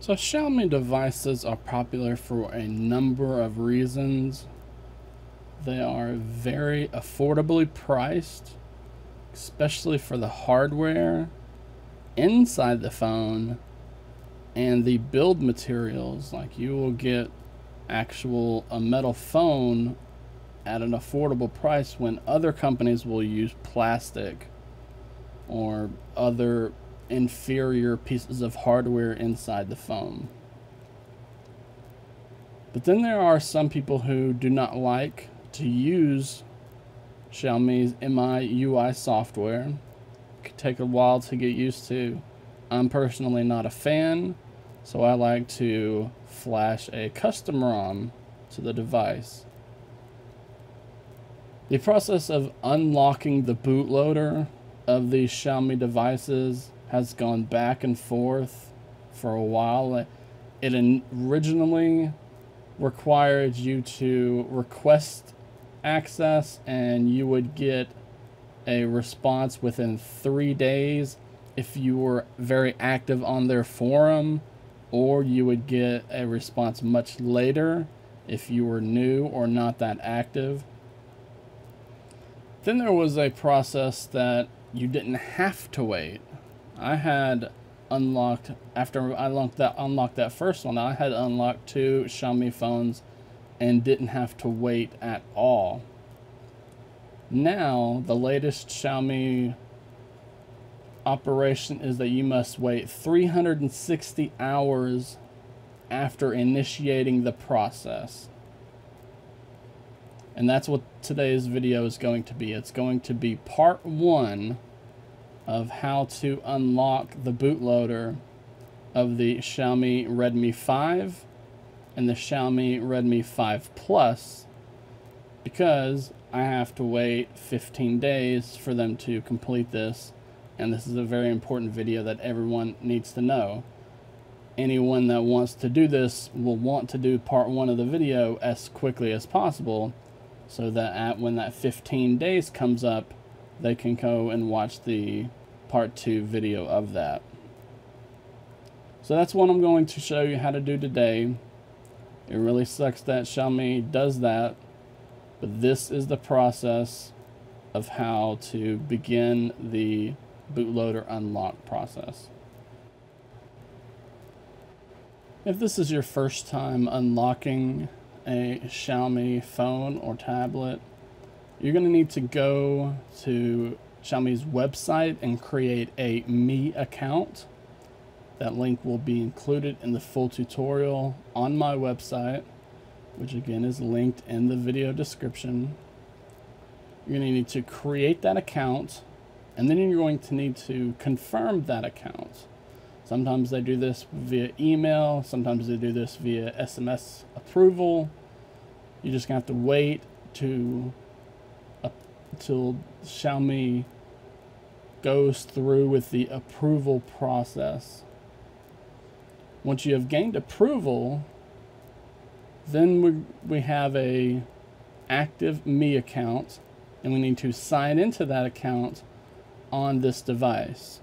So Xiaomi devices are popular for a number of reasons. They are very affordably priced, especially for the hardware inside the phone and the build materials. Like you will get actual a metal phone at an affordable price when other companies will use plastic or other inferior pieces of hardware inside the phone. But then there are some people who do not like to use Xiaomi's MIUI software. It could take a while to get used to. I'm personally not a fan, so I like to flash a custom ROM to the device. The process of unlocking the bootloader of these Xiaomi devices has gone back and forth for a while. It originally required you to request access and you would get a response within three days if you were very active on their forum or you would get a response much later if you were new or not that active. Then there was a process that you didn't have to wait. I had unlocked after I unlocked that unlocked that first one. I had unlocked two Xiaomi phones and didn't have to wait at all. Now the latest Xiaomi operation is that you must wait 360 hours after initiating the process. And that's what today's video is going to be. It's going to be part one of how to unlock the bootloader of the Xiaomi Redmi 5 and the Xiaomi Redmi 5 Plus because I have to wait 15 days for them to complete this and this is a very important video that everyone needs to know. Anyone that wants to do this will want to do part one of the video as quickly as possible so that at, when that 15 days comes up they can go and watch the part two video of that. So that's what I'm going to show you how to do today. It really sucks that Xiaomi does that, but this is the process of how to begin the bootloader unlock process. If this is your first time unlocking a Xiaomi phone or tablet, you're going to need to go to Xiaomi's website and create a Mi account. That link will be included in the full tutorial on my website, which again is linked in the video description. You're going to need to create that account, and then you're going to need to confirm that account. Sometimes they do this via email, sometimes they do this via SMS approval. You're just going to have to wait to until Xiaomi goes through with the approval process. Once you have gained approval, then we, we have a active Mi account and we need to sign into that account on this device.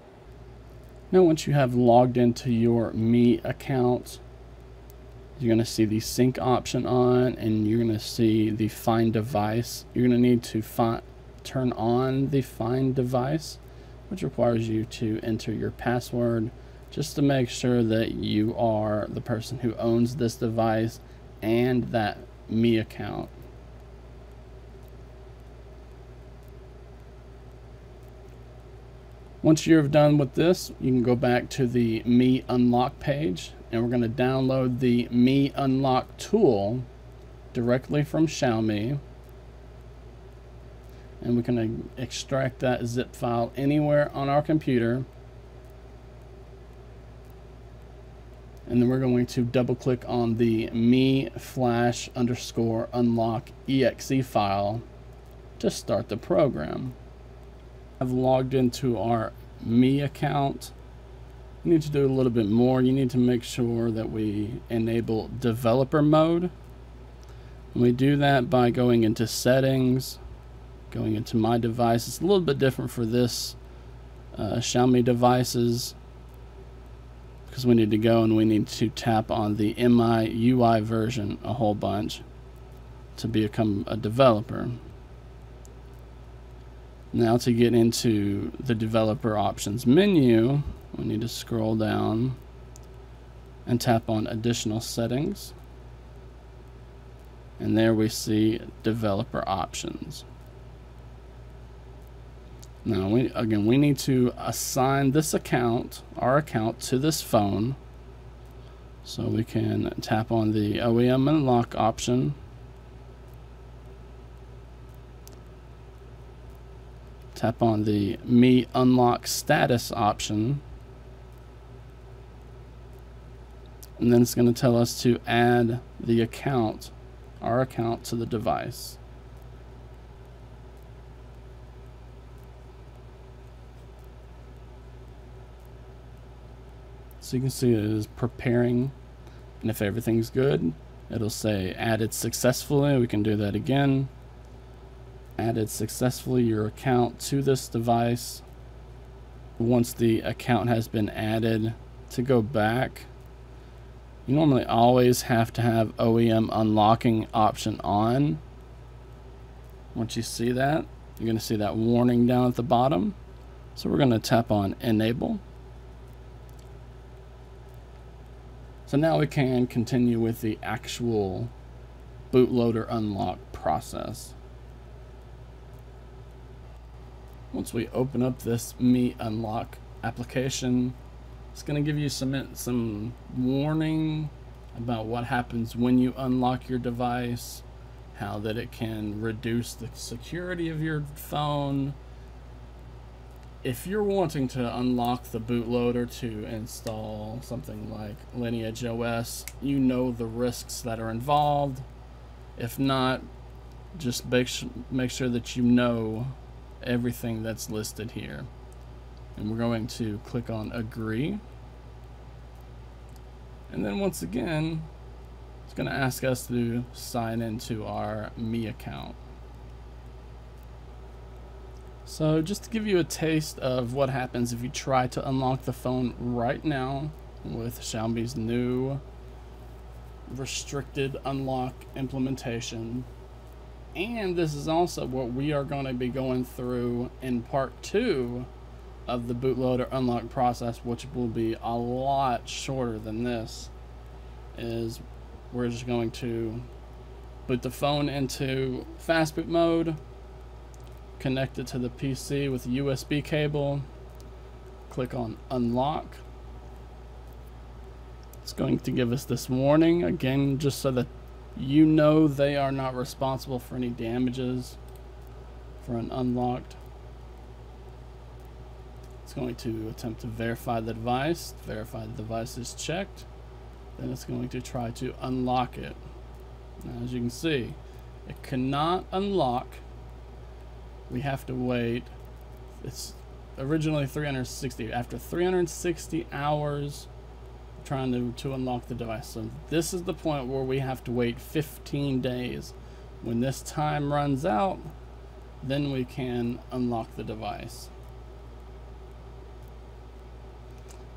Now once you have logged into your Mi account, you're going to see the sync option on and you're going to see the find device. You're going to need to find turn on the find device, which requires you to enter your password just to make sure that you are the person who owns this device and that Mi account. Once you're done with this, you can go back to the Mi Unlock page and we're going to download the Mi Unlock tool directly from Xiaomi and we can extract that zip file anywhere on our computer and then we're going to double click on the Mi Flash underscore unlock exe file to start the program. I've logged into our Mi account. You need to do a little bit more. You need to make sure that we enable developer mode. And we do that by going into settings, going into my device. It's a little bit different for this uh, Xiaomi devices because we need to go and we need to tap on the MIUI version a whole bunch to become a developer. Now to get into the developer options menu, we need to scroll down and tap on additional settings. And there we see developer options. Now, we, again, we need to assign this account, our account, to this phone. So we can tap on the OEM unlock option. Tap on the Mi Unlock Status option. And then it's going to tell us to add the account, our account, to the device. So you can see it is preparing. And if everything's good, it'll say added successfully. We can do that again. Added successfully your account to this device. Once the account has been added, to go back, you normally always have to have OEM unlocking option on. Once you see that, you're going to see that warning down at the bottom. So we're going to tap on enable. So now we can continue with the actual bootloader unlock process. Once we open up this Mi Unlock application, it's going to give you some, some warning about what happens when you unlock your device, how that it can reduce the security of your phone, if you're wanting to unlock the bootloader to install something like Lineage OS, you know the risks that are involved. If not, just make, make sure that you know everything that's listed here. And we're going to click on agree. And then once again, it's going to ask us to sign into our Mi account. So just to give you a taste of what happens if you try to unlock the phone right now with Xiaomi's new restricted unlock implementation. And this is also what we are going to be going through in part two of the bootloader unlock process, which will be a lot shorter than this, is we're just going to put the phone into fastboot mode, connect it to the PC with a USB cable. Click on unlock. It's going to give us this warning again, just so that you know they are not responsible for any damages for an unlocked. It's going to attempt to verify the device, verify the device is checked. Then it's going to try to unlock it. Now, as you can see, it cannot unlock we have to wait. It's originally 360. After 360 hours trying to, to unlock the device. So this is the point where we have to wait 15 days. When this time runs out, then we can unlock the device.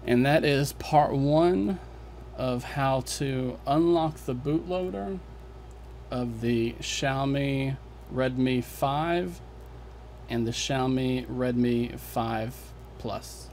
And that is part one of how to unlock the bootloader of the Xiaomi Redmi 5 and the Xiaomi Redmi 5 Plus.